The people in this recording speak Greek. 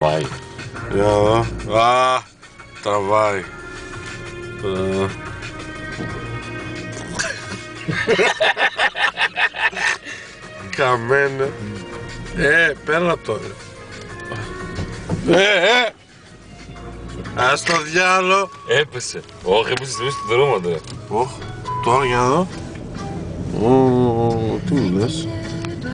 Τραβάει. Για να δω. Α, τραβάει. Ε. Καμένο. Ε, πέρα τώρα. Ε, ε. Ας το διάλο. Έπεσε. Όχι, έπεσε στη μέση του δρόμου, τώρα. Όχι. τώρα για να δω. Ω, τι μου λες.